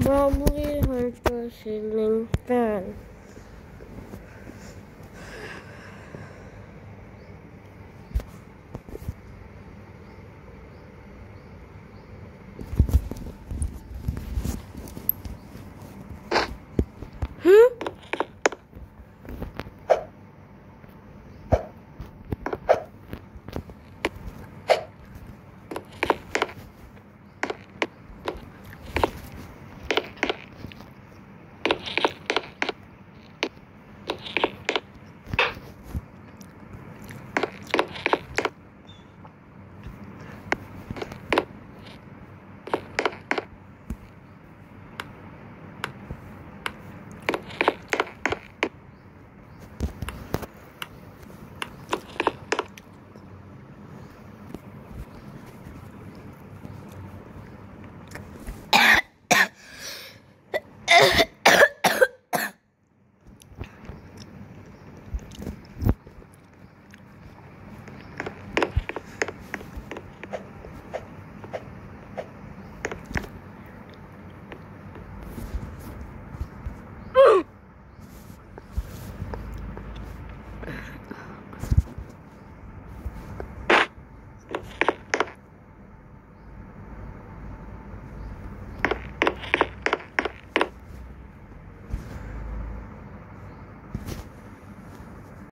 Probably hurt the ceiling fan.